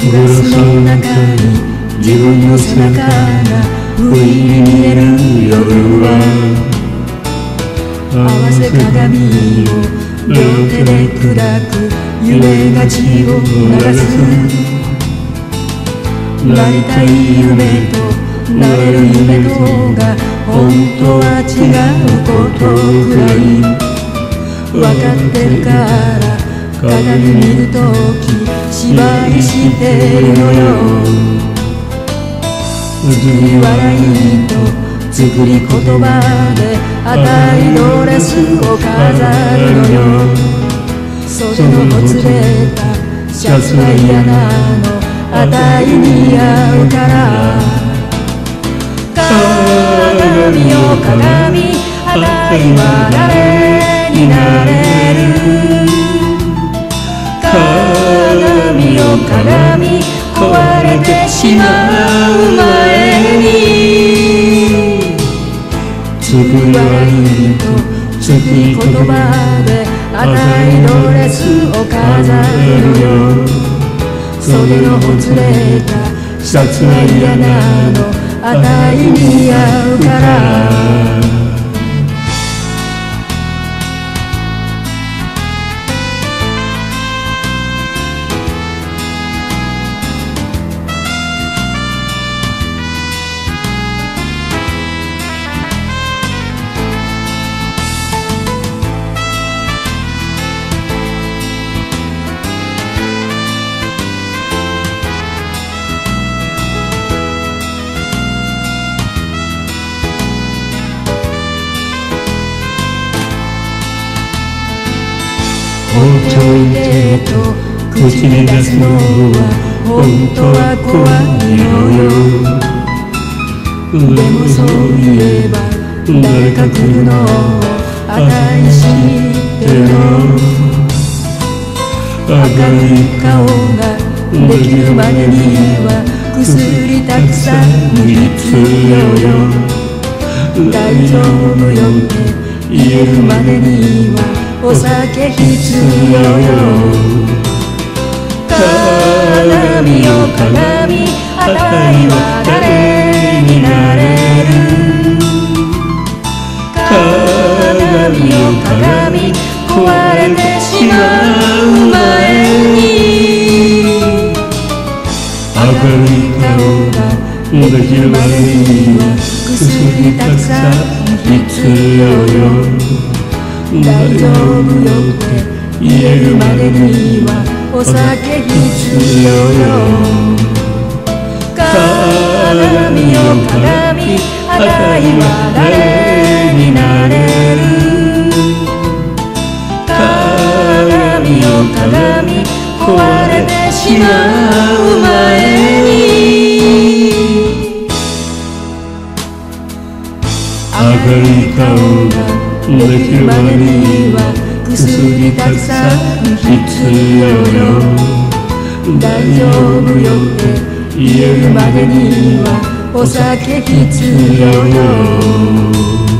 スの中に自分の背中が不意に見える夜は合わせ鏡を両手で砕く夢が血を流すなりたい夢となれる夢とが本当は違うことくらい分かってるから鏡見るとき芝居してるのよ。作り笑いと作り言葉で赤いドレスを飾るのよ。袖のほつれたシャツが嫌なのあたい似合うから。鏡よ鏡あたいは誰てしまう前に。つく笑いとつき言葉で赤いドレスを飾るのよ袖のほつれたシャツが嫌なのあたい似合うから。放っておいてと口に出すのは本当は怖いのよでもそういえば誰か来るのあたい知ってるの明るい顔ができるまでには薬たくさん必要よ大丈夫よって言えるまでにはお酒必要よ鏡よ鏡あたいは誰になれる鏡よ鏡壊れてしまう前に明るい顔ができるまでには薬たくさん必要よ。大丈夫よって言えるまでにはお酒必要よ鏡よ鏡あたいは誰になれる鏡よ鏡壊れてしまう前に明るい顔ができるまでには薬たくさん必要よ大丈夫よって言えるまでにはお酒必要よ。